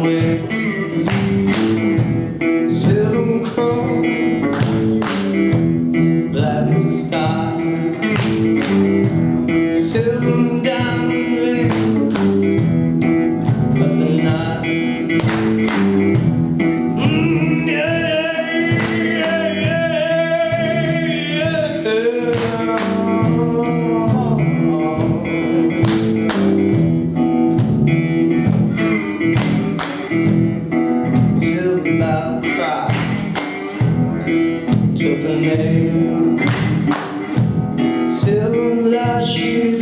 away. Different name Soon last year.